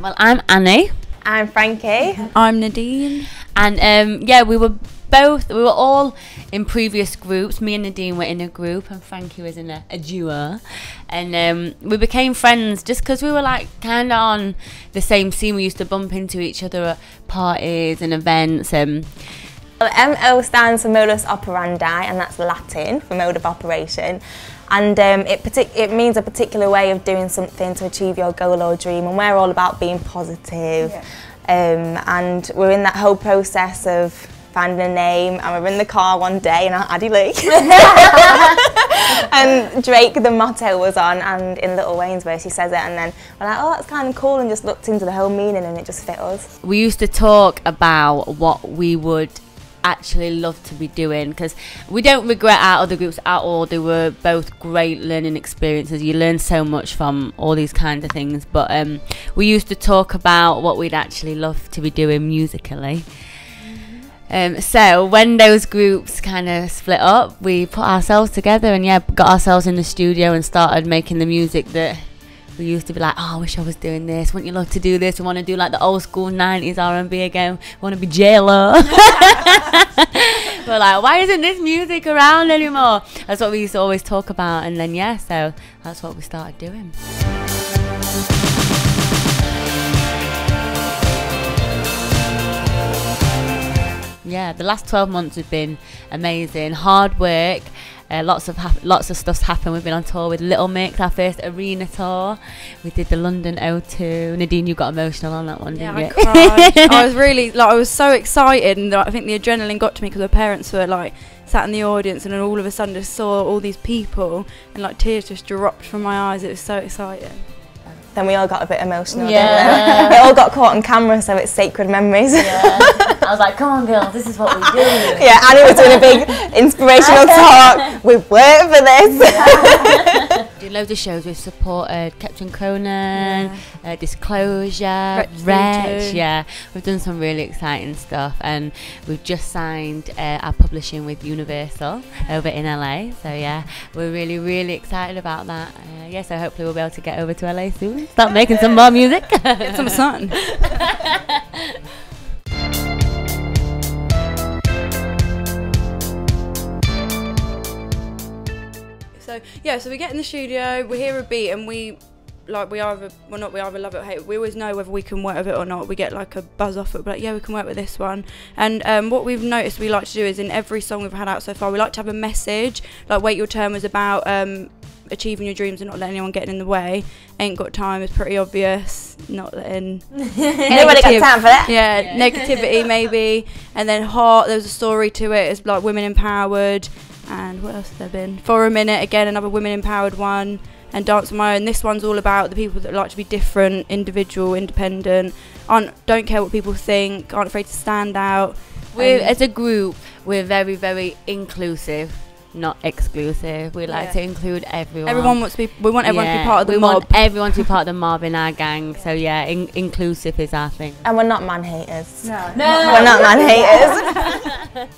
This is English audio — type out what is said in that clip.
Well, I'm Annie, I'm Frankie. I'm Nadine. and um, yeah, we were both, we were all in previous groups. Me and Nadine were in a group, and Frankie was in a, a duo. And um, we became friends just because we were like kind of on the same scene. We used to bump into each other at parties and events. And Well, MO stands for modus operandi, and that's Latin for mode of operation. And um, it, it means a particular way of doing something to achieve your goal or dream. And we're all about being positive. Um, and we're in that whole process of finding a name. And we're in the car one day, and Addie Lee. and Drake, the motto was on, and in Lil Wayne's verse, he says it. And then we're like, oh, that's kind of cool, and just looked into the whole meaning, and it just fit us. we used to talk about what we would actually love to be doing because we don't regret our other groups at all. They were both great learning experiences. You learn so much from all these kinds of things. But um, we used to talk about what we'd actually love to be doing musically. Um, so when those groups kind of split up we put ourselves together and yeah got ourselves in the studio and started making the music that we used to be like, oh, I wish I was doing this. Wouldn't you love to do this? We want to do like the old school '90s R&B again. We want to be J-Lo. We're like, why isn't this music around anymore? That's what we used to always talk about. And then yeah, so that's what we started doing. Yeah, the last 12 months have been amazing. Hard work. Uh, lots of hap- lots of stuff's happened. We've been on tour with Little Mix, our first arena tour. We did the London O2. Nadine, you got emotional on that one, Yeah, didn't I you? cried. I was really like I was so excited, and I think the adrenaline got to me because my parents were like sat in the audience, and then all of a sudden just saw all these people, and like tears just dropped from my eyes. It was so exciting. Then we all got a bit emotional. Yeah. it all got caught on camera, so it's sacred memories. Yeah, I was like, come on, girls, this is what we do. Yeah, Annie was doing a big inspirational talk. We've worked for this. Do loads of shows. We've supported Captain Cronin, uh, Disclosure, Wretch Wretch. 32. Yeah, we've done some really exciting stuff, and we've just signed uh, our publishing with Universal over in LA. So yeah, we're really, really excited about that. Uh, yeah, so hopefully we'll be able to get over to LA soon, start making some more music. Get some sun. yeah, so we get in the studio, we hear a beat, and we like we either well not we either love it or hate it. We always know whether we can work with it or not. We get like a buzz off it, but like, yeah, we can work with this one. And um, what we've noticed we like to do is in every song we've had out so far, we like to have a message. Like "Wait Your Turn" was about um, achieving your dreams and not letting anyone get in the way. Ain't got time is pretty obvious. Not letting Nobody got time for that. yeah, negativity maybe, and then heart. There was a story to it. It's like women empowered, and what else has there been? For a minute, again another women empowered one, and dance on my own. This one's all about the people that like to be different, individual, independent, aren't don't care what people think, aren't afraid to stand out. We're, Um, as a group, we're very, very inclusive, not exclusive. We like Yeah. to include everyone. Everyone wants to be. We want everyone to be part of the we mob. want everyone to be part of the mob in our gang. So yeah, in- inclusive is our thing. And we're not man haters. no. We're not man haters.